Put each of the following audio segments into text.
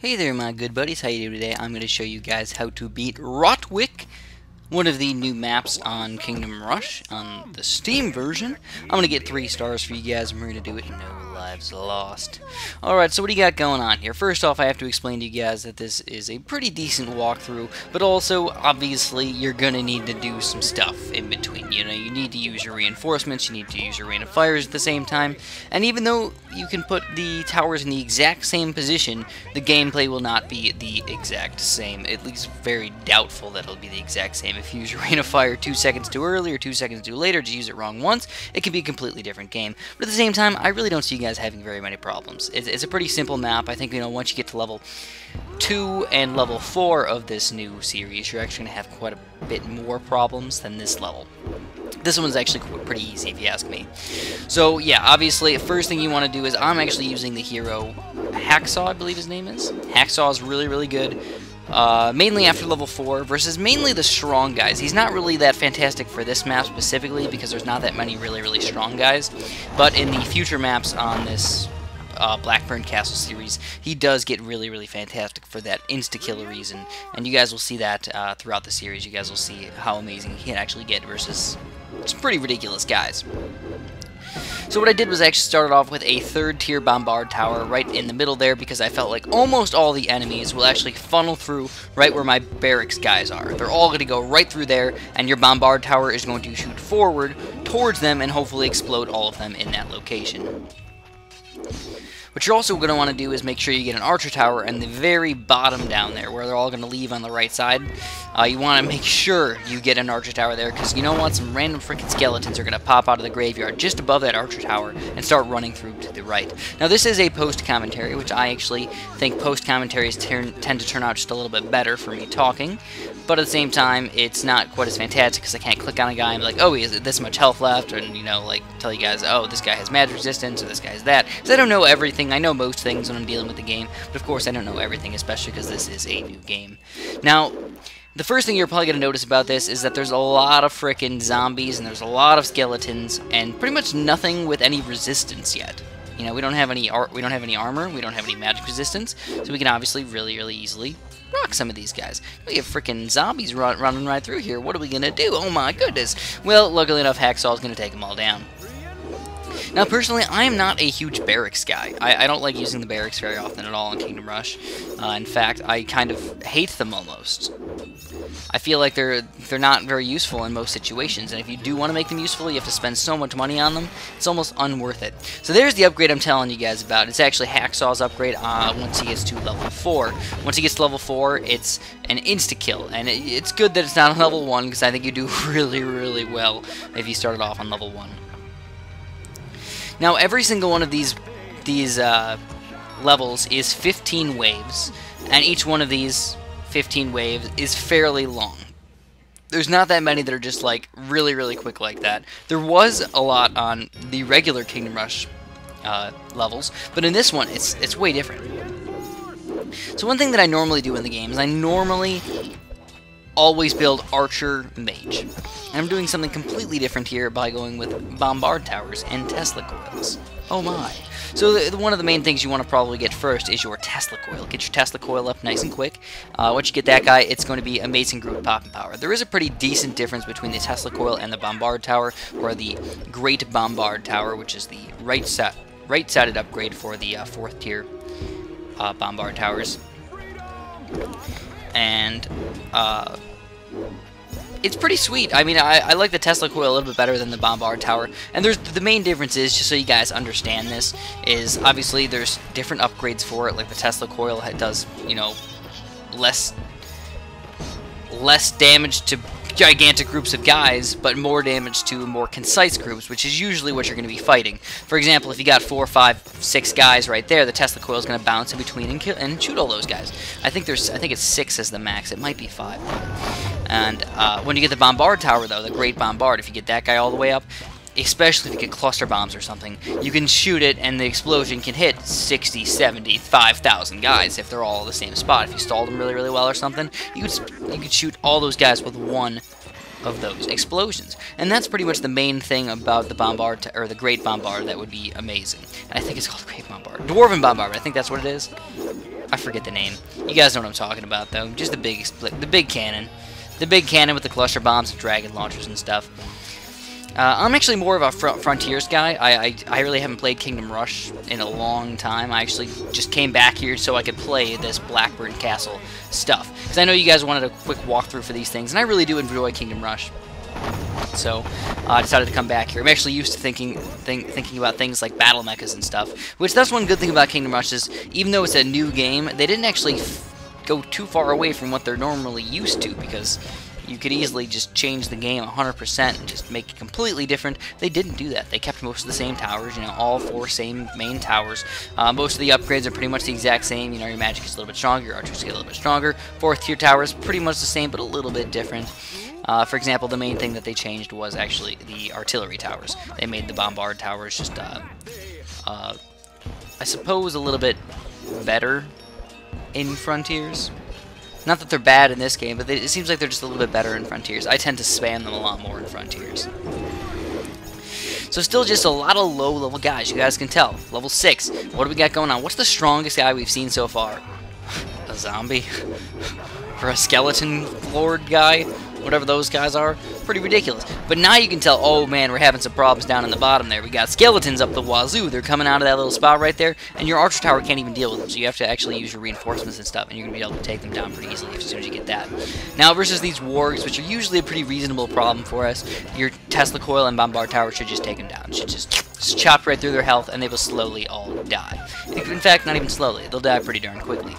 Hey there my good buddies, how you doing today? I'm going to show you guys how to beat Rotwick, one of the new maps on Kingdom Rush on the Steam version. I'm going to get three stars for you guys and we're going to do it no lives lost. Alright, so what do you got going on here? First off, I have to explain to you guys that this is a pretty decent walkthrough, but also, obviously, you're going to need to do some stuff in between. You know, you need to use your reinforcements, you need to use your rain of fires at the same time, and even though you can put the towers in the exact same position, the gameplay will not be the exact same. At least very doubtful that it'll be the exact same. If you use your rain of fire two seconds too early or two seconds too late, to use it wrong once, it can be a completely different game. But at the same time, I really don't see you guys having very many problems. It's, it's a pretty simple map. I think, you know, once you get to level 2 and level 4 of this new series, you're actually going to have quite a bit more problems than this level. This one's actually pretty easy, if you ask me. So, yeah, obviously, first thing you want to do is I'm actually using the hero Hacksaw, I believe his name is. Hacksaw is really, really good. Uh, mainly after level 4, versus mainly the strong guys. He's not really that fantastic for this map specifically, because there's not that many really, really strong guys. But in the future maps on this uh, Blackburn Castle series, he does get really, really fantastic for that insta-killer reason. And you guys will see that uh, throughout the series. You guys will see how amazing he can actually get versus some pretty ridiculous guys. So what I did was I actually started off with a third tier bombard tower right in the middle there because I felt like almost all the enemies will actually funnel through right where my barracks guys are. They're all going to go right through there and your bombard tower is going to shoot forward towards them and hopefully explode all of them in that location. Let's what you're also going to want to do is make sure you get an archer tower in the very bottom down there, where they're all going to leave on the right side. Uh, you want to make sure you get an archer tower there, because you don't want some random freaking skeletons are going to pop out of the graveyard just above that archer tower and start running through to the right. Now this is a post-commentary, which I actually think post-commentaries tend to turn out just a little bit better for me talking, but at the same time, it's not quite as fantastic because I can't click on a guy and be like, oh, he has this much health left, and, you know, like, tell you guys, oh, this guy has magic resistance, or this guy has that, because I don't know everything I know most things when I'm dealing with the game, but of course I don't know everything, especially because this is a new game. Now, the first thing you're probably going to notice about this is that there's a lot of frickin' zombies, and there's a lot of skeletons, and pretty much nothing with any resistance yet. You know, we don't have any art, we don't have any armor, we don't have any magic resistance, so we can obviously really, really easily rock some of these guys. We have freaking zombies run, running right through here. What are we gonna do? Oh my goodness. Well, luckily enough, Hacksaw is gonna take them all down. Now, personally, I am not a huge barracks guy. I, I, don't like using the barracks very often at all in Kingdom Rush. Uh, in fact, I kind of hate them almost. I feel like they're they're not very useful in most situations, and if you do want to make them useful, you have to spend so much money on them, it's almost unworth it. So there's the upgrade I'm telling you guys about. It's actually Hacksaw's upgrade uh, once he gets to level 4. Once he gets to level 4, it's an insta-kill, and it, it's good that it's not on level 1, because I think you do really, really well if you started off on level 1. Now, every single one of these these uh, levels is 15 waves, and each one of these 15 waves is fairly long. There's not that many that are just like really, really quick like that. There was a lot on the regular Kingdom Rush uh, levels, but in this one, it's it's way different. So one thing that I normally do in the game is I normally always build Archer Mage. And I'm doing something completely different here by going with Bombard Towers and Tesla Coils. Oh my. So the, the, one of the main things you want to probably get first is your Tesla Coil. Get your Tesla Coil up nice and quick. Uh, once you get that guy, it's going to be amazing group popping power. There is a pretty decent difference between the Tesla Coil and the Bombard Tower, or the Great Bombard Tower, which is the right set right-sided upgrade for the uh, fourth tier uh, Bombard Towers. And uh, it's pretty sweet. I mean, I, I, like the Tesla coil a little bit better than the Bombard Tower. And there's the main difference is, just so you guys understand this, is obviously there's different upgrades for it. Like the Tesla coil does, you know, less less damage to gigantic groups of guys, but more damage to more concise groups, which is usually what you're going to be fighting. For example, if you got four, five, six guys right there, the Tesla coil is going to bounce in between and, kill, and shoot all those guys. I think there's, I think it's six as the max. It might be five. And uh, when you get the Bombard Tower, though, the Great Bombard, if you get that guy all the way up, especially if you get cluster bombs or something, you can shoot it and the explosion can hit 60, 70, 5,000 guys if they're all in the same spot. If you stall them really, really well or something, you could, you could shoot all those guys with one of those explosions. And that's pretty much the main thing about the Bombard, or the Great Bombard that would be amazing. And I think it's called Great Bombard. Dwarven Bombard, I think that's what it is. I forget the name. You guys know what I'm talking about, though. Just the big, the big cannon. The big cannon with the cluster bombs and dragon launchers and stuff. Uh, I'm actually more of a fr Frontiers guy. I, I, I, really haven't played Kingdom Rush in a long time. I actually just came back here so I could play this Blackburn Castle stuff. Because I know you guys wanted a quick walkthrough for these things, and I really do enjoy Kingdom Rush. So uh, I decided to come back here. I'm actually used to thinking think, thinking about things like battle mechas and stuff. Which that's one good thing about Kingdom Rush is even though it's a new game, they didn't actually go too far away from what they're normally used to because you could easily just change the game 100% and just make it completely different. They didn't do that. They kept most of the same towers, you know, all four same main towers. Uh, most of the upgrades are pretty much the exact same. You know, your magic is a little bit stronger, your archers get a little bit stronger. Fourth tier towers, pretty much the same, but a little bit different. Uh, for example, the main thing that they changed was actually the artillery towers. They made the bombard towers just, uh, uh, I suppose, a little bit better in Frontiers. Not that they're bad in this game, but they, it seems like they're just a little bit better in Frontiers. I tend to spam them a lot more in Frontiers. So still just a lot of low-level guys, you guys can tell. Level 6. What do we got going on? What's the strongest guy we've seen so far? a zombie? or a skeleton lord guy? Whatever those guys are, pretty ridiculous. But now you can tell, oh man, we're having some problems down in the bottom there. We got skeletons up the wazoo. They're coming out of that little spot right there, and your archer tower can't even deal with them. So you have to actually use your reinforcements and stuff, and you're going to be able to take them down pretty easily as soon as you get that. Now versus these wargs, which are usually a pretty reasonable problem for us, your Tesla coil and bombard tower should just take them down. Should just, just chop right through their health, and they will slowly all die. In fact, not even slowly. They'll die pretty darn quickly.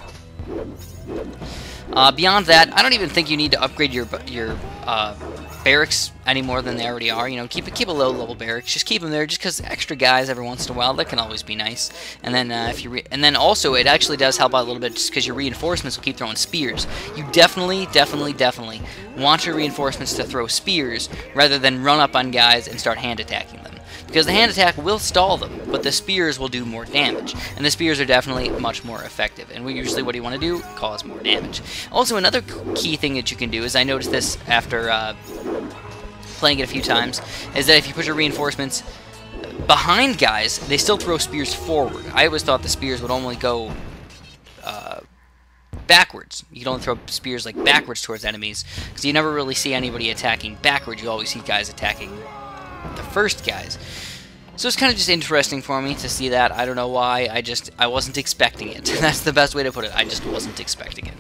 Uh, beyond that, I don't even think you need to upgrade your your uh, barracks any more than they already are. You know, keep keep a low level barracks. Just keep them there, just because extra guys every once in a while that can always be nice. And then uh, if you and then also it actually does help out a little bit just because your reinforcements will keep throwing spears. You definitely, definitely, definitely want your reinforcements to throw spears rather than run up on guys and start hand attacking them because the hand attack will stall them, but the spears will do more damage, and the spears are definitely much more effective, and we usually what do you want to do? Cause more damage. Also, another key thing that you can do is I noticed this after uh, playing it a few times, is that if you put your reinforcements behind guys, they still throw spears forward. I always thought the spears would only go uh, backwards. You don't throw spears like backwards towards enemies, because you never really see anybody attacking backwards. You always see guys attacking the first guys. So it's kind of just interesting for me to see that. I don't know why. I just I wasn't expecting it. That's the best way to put it. I just wasn't expecting it.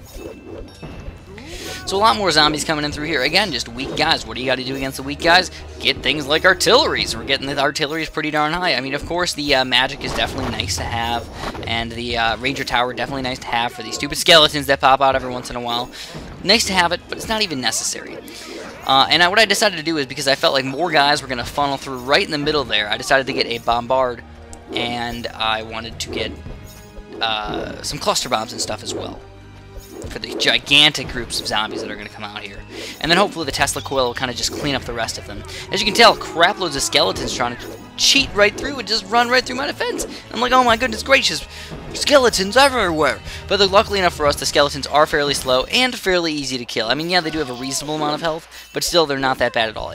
So a lot more zombies coming in through here. Again, just weak guys. What do you got to do against the weak guys? Get things like artilleries. We're getting the artilleries pretty darn high. I mean, of course, the uh, magic is definitely nice to have, and the uh, ranger tower definitely nice to have for these stupid skeletons that pop out every once in a while. Nice to have it, but it's not even necessary. Uh, and I, what I decided to do is because I felt like more guys were going to funnel through right in the middle there, I decided to get a bombard, and I wanted to get uh, some cluster bombs and stuff as well for the gigantic groups of zombies that are going to come out here. And then hopefully the Tesla coil will kind of just clean up the rest of them. As you can tell, crap loads of skeletons trying to cheat right through and just run right through my defense. I'm like, oh my goodness gracious, skeletons everywhere. But luckily enough for us, the skeletons are fairly slow and fairly easy to kill. I mean, yeah, they do have a reasonable amount of health, but still, they're not that bad at all.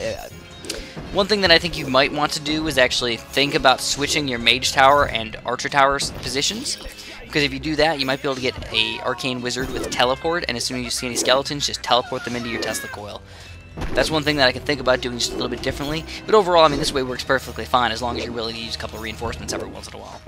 One thing that I think you might want to do is actually think about switching your mage tower and archer Tower positions. Because if you do that, you might be able to get a arcane wizard with teleport, and as soon as you see any skeletons, just teleport them into your Tesla coil. That's one thing that I can think about doing just a little bit differently. But overall, I mean, this way works perfectly fine as long as you're willing to use a couple reinforcements every once in a while.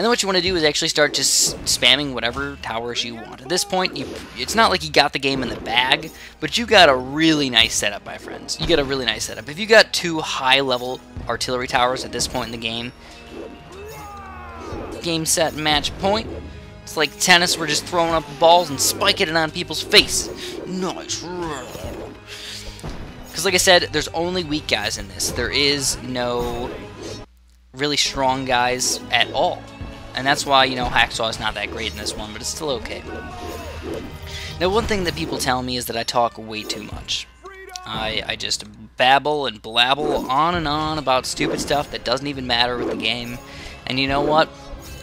And then what you want to do is actually start just spamming whatever towers you want. At this point, you it's not like you got the game in the bag, but you got a really nice setup, my friends. You got a really nice setup. If you got two high-level artillery towers at this point in the game, game, set, match, point, it's like tennis, we're just throwing up balls and spiking it on people's face. Nice. Because like I said, there's only weak guys in this. There is no really strong guys at all. And that's why, you know, Hacksaw is not that great in this one, but it's still okay. Now, one thing that people tell me is that I talk way too much. I, I just babble and blabble on and on about stupid stuff that doesn't even matter with the game. And you know what?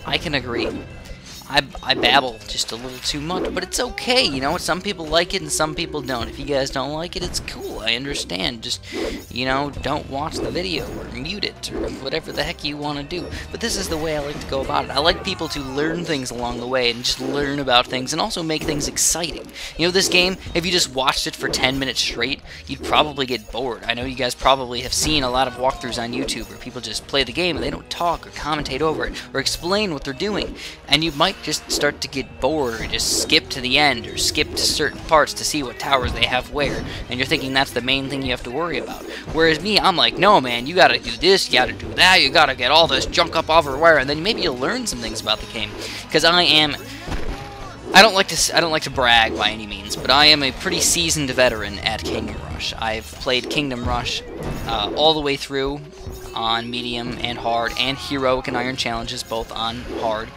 I can agree. I, I babble just a little too much, but it's okay, you know, some people like it and some people don't. If you guys don't like it, it's cool, I understand. Just, you know, don't watch the video or mute it or whatever the heck you want to do. But this is the way I like to go about it. I like people to learn things along the way and just learn about things and also make things exciting. You know, this game, if you just watched it for 10 minutes straight, you'd probably get bored. I know you guys probably have seen a lot of walkthroughs on YouTube where people just play the game and they don't talk or commentate over it or explain what they're doing. And you might just start to get bored or just skip to the end or skip to certain parts to see what towers they have where. And you're thinking that's the main thing you have to worry about. Whereas me, I'm like, no man, you gotta do this, you gotta do that, you gotta get all this junk up everywhere, and then maybe you'll learn some things about the game. Because I am I don't like to I don't like to brag by any means, but I am a pretty seasoned veteran at Kingdom Rush. I've played Kingdom Rush uh, all the way through on medium and hard, and heroic and iron challenges both on hard.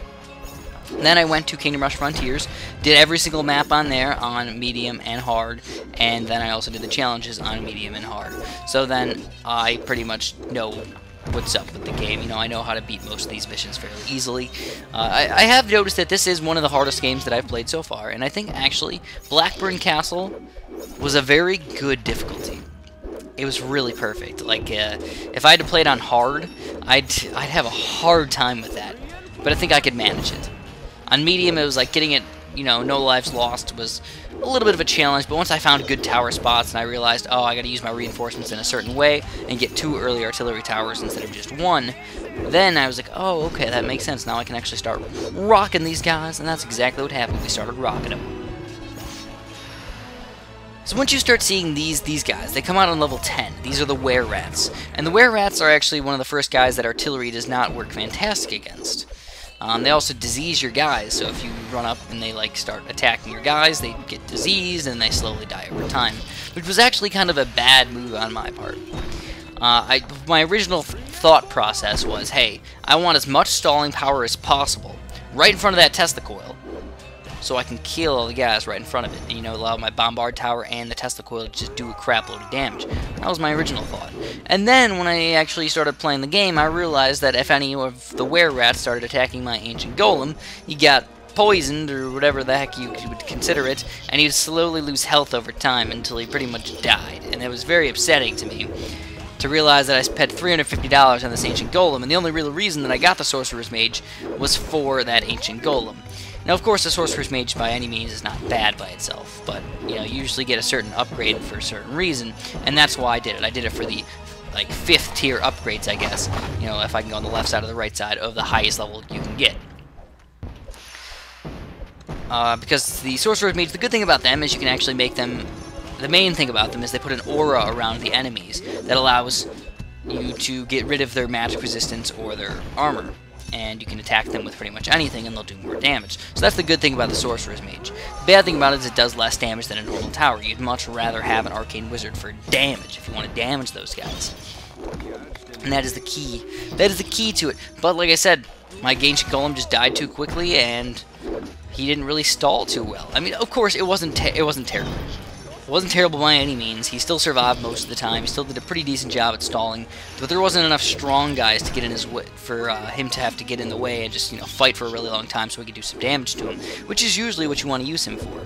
Then I went to Kingdom Rush Frontiers, did every single map on there on medium and hard, and then I also did the challenges on medium and hard. So then I pretty much know what's up with the game. You know, I know how to beat most of these missions fairly easily. Uh, I, I, have noticed that this is one of the hardest games that I've played so far, and I think actually Blackburn Castle was a very good difficulty. It was really perfect. Like, uh, if I had to play it on hard, I'd, I'd have a hard time with that. But I think I could manage it. On medium, it was like getting it, you know, no lives lost was a little bit of a challenge, but once I found good tower spots and I realized, oh, I gotta use my reinforcements in a certain way and get two early artillery towers instead of just one, then I was like, oh, okay, that makes sense. Now I can actually start rocking these guys, and that's exactly what happened. We started rocking them. So once you start seeing these these guys, they come out on level 10. These are the were rats. And the were rats are actually one of the first guys that artillery does not work fantastic against. Um, they also disease your guys, so if you run up and they like start attacking your guys, they get diseased and they slowly die over time, which was actually kind of a bad move on my part. Uh, I, my original thought process was, hey, I want as much stalling power as possible right in front of that Tesla coil, so I can kill all the guys right in front of it. You know, allow my bombard tower and the Tesla coil to just do a crap load of damage. That was my original thought. And then, when I actually started playing the game, I realized that if any of the were-rats started attacking my ancient golem, he got poisoned, or whatever the heck you would consider it, and he'd slowly lose health over time until he pretty much died. And it was very upsetting to me to realize that I spent $350 on this ancient golem, and the only real reason that I got the Sorcerer's Mage was for that ancient golem. Now, of course, the Sorcerer's Mage by any means is not bad by itself, but, you know, you usually get a certain upgrade for a certain reason, and that's why I did it. I did it for the, like, fifth tier upgrades, I guess. You know, if I can go on the left side or the right side of the highest level you can get. Uh, because the Sorcerer's Mage, the good thing about them is you can actually make them... The main thing about them is they put an aura around the enemies that allows you to get rid of their magic resistance or their armor and you can attack them with pretty much anything and they'll do more damage. So that's the good thing about the Sorcerer's Mage. The bad thing about it is it does less damage than a normal tower. You'd much rather have an Arcane Wizard for damage if you want to damage those guys. And that is the key. That is the key to it. But like I said, my Ancient Golem just died too quickly and he didn't really stall too well. I mean, of course, it wasn't it wasn't terrible wasn't terrible by any means. He still survived most of the time. He still did a pretty decent job at stalling, but there wasn't enough strong guys to get in his way for uh, him to have to get in the way and just you know fight for a really long time so he could do some damage to him, which is usually what you want to use him for.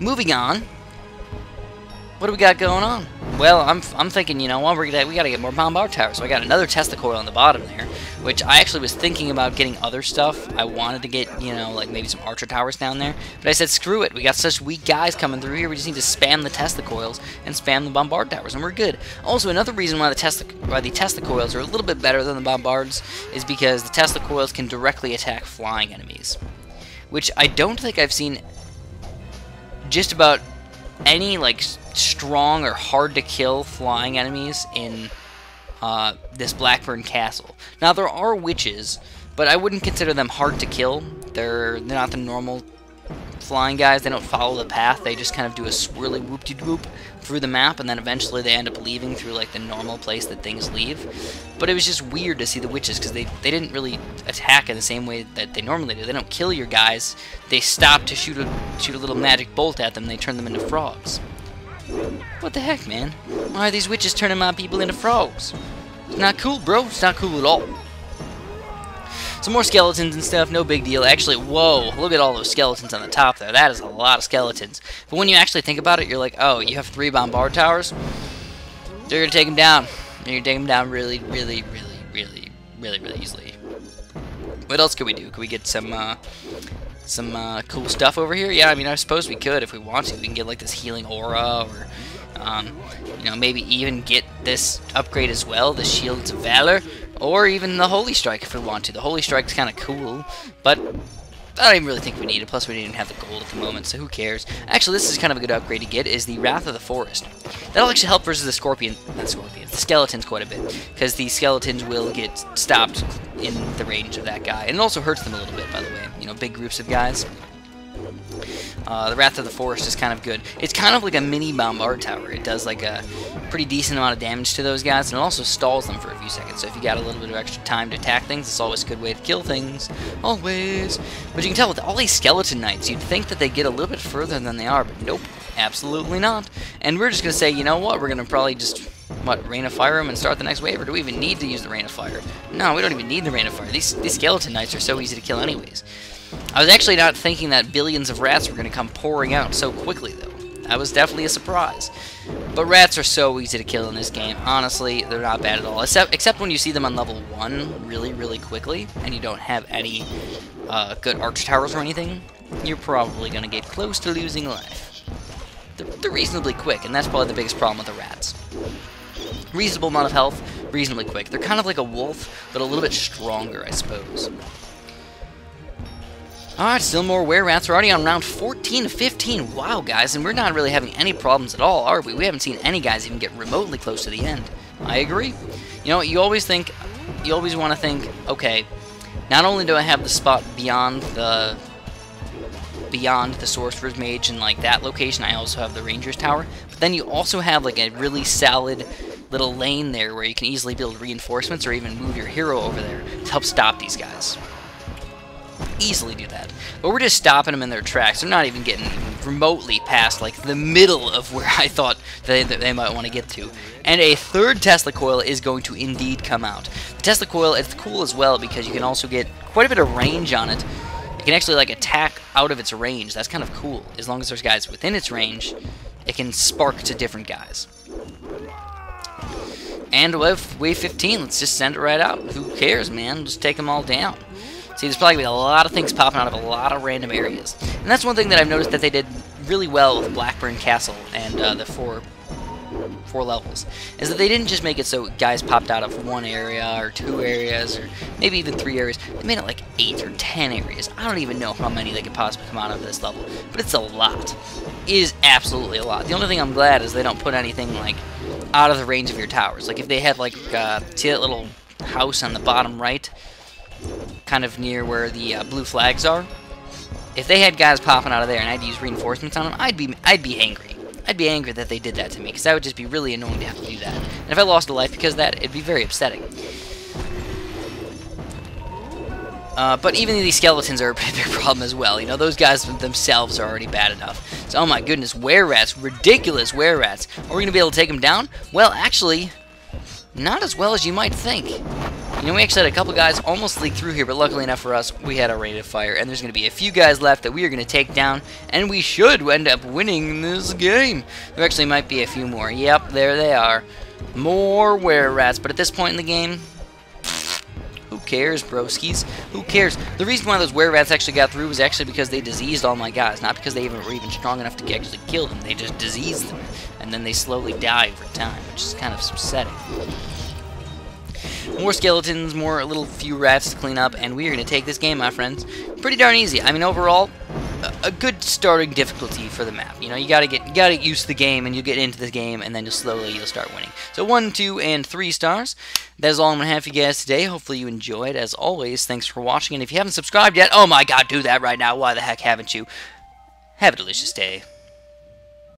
Moving on, what do we got going on? Well, I'm, I'm thinking, you know, well, we're gonna, we gotta get more bombard towers. So I got another Tesla coil on the bottom there, which I actually was thinking about getting other stuff. I wanted to get, you know, like maybe some Archer towers down there. But I said, screw it. We got such weak guys coming through here. We just need to spam the Tesla coils and spam the bombard towers, and we're good. Also, another reason why the Tesla why the Tesla coils are a little bit better than the bombards is because the Tesla coils can directly attack flying enemies, which I don't think I've seen just about any like strong or hard to kill flying enemies in uh, this Blackburn Castle. Now there are witches, but I wouldn't consider them hard to kill. They're they're not the normal flying guys. They don't follow the path. They just kind of do a swirly whoop-de-whoop through the map, and then eventually they end up leaving through like the normal place that things leave. But it was just weird to see the witches because they, they didn't really attack in the same way that they normally do. They don't kill your guys. They stop to shoot a, shoot a little magic bolt at them. They turn them into frogs. What the heck, man? Why are these witches turning my people into frogs? It's not cool, bro. It's not cool at all. Some more skeletons and stuff, no big deal. Actually, whoa, look at all those skeletons on the top there. That is a lot of skeletons. But when you actually think about it, you're like, oh, you have three bombard towers? You're going to take them down. You're going to take them down really, really, really, really, really, really easily. What else could we do? Could we get some, uh, some uh, cool stuff over here? Yeah, I mean, I suppose we could if we want to. We can get like this healing aura or, um, you know, maybe even get this upgrade as well, the Shields of Valor, or even the Holy Strike if we want to. The Holy Strike's kind of cool, but I don't even really think we need it. Plus, we didn't have the gold at the moment, so who cares? Actually, this is kind of a good upgrade to get, is the Wrath of the Forest. That'll actually help versus the Scorpion, not Scorpions, the Skeletons quite a bit, because the Skeletons will get stopped in the range of that guy. And it also hurts them a little bit, by the way. You know, big groups of guys. Uh, the Wrath of the Forest is kind of good. It's kind of like a mini Bombard Tower. It does like a pretty decent amount of damage to those guys, and it also stalls them for a few seconds. So if you got a little bit of extra time to attack things, it's always a good way to kill things. Always. But you can tell with all these Skeleton Knights, you'd think that they get a little bit further than they are, but nope, absolutely not. And we're just going to say, you know what, we're going to probably just what, Rain of Fire them and start the next wave? Or do we even need to use the Rain of Fire? No, we don't even need the Rain of Fire. These, these Skeleton Knights are so easy to kill anyways. I was actually not thinking that billions of rats were going to come pouring out so quickly, though. That was definitely a surprise. But rats are so easy to kill in this game. Honestly, they're not bad at all. Except, except when you see them on level 1 really, really quickly, and you don't have any uh, good arch towers or anything, you're probably going to get close to losing life. They're, they're reasonably quick, and that's probably the biggest problem with the rats. Reasonable amount of health, reasonably quick. They're kind of like a wolf, but a little bit stronger, I suppose. Alright, still more were rats. We're already on round 14 to 15. Wow, guys, and we're not really having any problems at all, are we? We haven't seen any guys even get remotely close to the end. I agree. You know, you always think, you always want to think, okay, not only do I have the spot beyond the beyond the Sorcerer's Mage and like that location, I also have the Ranger's Tower, but then you also have like a really solid little lane there where you can easily build reinforcements or even move your hero over there to help stop these guys easily do that. But we're just stopping them in their tracks. They're not even getting remotely past like the middle of where I thought they, that they might want to get to. And a third Tesla coil is going to indeed come out. The Tesla coil is cool as well because you can also get quite a bit of range on it. It can actually like attack out of its range. That's kind of cool. As long as there's guys within its range, it can spark to different guys. And with wave 15, let's just send it right out. Who cares, man? Just take them all down. See, there's probably a lot of things popping out of a lot of random areas. And that's one thing that I've noticed that they did really well with Blackburn Castle and uh, the four four levels, is that they didn't just make it so guys popped out of one area or two areas or maybe even three areas. They made it like eight or ten areas. I don't even know how many they could possibly come out of this level, but it's a lot. It is absolutely a lot. The only thing I'm glad is they don't put anything like out of the range of your towers. Like if they had like, uh, see that little house on the bottom right? Kind of near where the uh, blue flags are. If they had guys popping out of there and I'd use reinforcements on them, I'd be I'd be angry. I'd be angry that they did that to me, because that would just be really annoying to have to do that. And if I lost a life because of that, it'd be very upsetting. Uh, but even these skeletons are a pretty big problem as well. You know, those guys themselves are already bad enough. So, oh my goodness, were rats, ridiculous were rats. Are we going to be able to take them down? Well, actually, not as well as you might think. You know, we actually had a couple guys almost leak through here, but luckily enough for us, we had a Rain of Fire, and there's going to be a few guys left that we are going to take down, and we should end up winning this game. There actually might be a few more. Yep, there they are. More were rats, but at this point in the game, who cares, broskies? Who cares? The reason why those were rats actually got through was actually because they diseased all my guys, not because they even were even strong enough to actually kill them. They just diseased them, and then they slowly die over time, which is kind of upsetting. More skeletons, more a little few rats to clean up, and we are going to take this game, my friends. Pretty darn easy. I mean, overall, a good starting difficulty for the map. You know, you gotta get you gotta get used to the game, and you get into the game, and then just slowly you'll start winning. So one, two, and three stars. That's all I'm gonna have for you guys today. Hopefully you enjoyed. As always, thanks for watching, and if you haven't subscribed yet, oh my God, do that right now. Why the heck haven't you? Have a delicious day.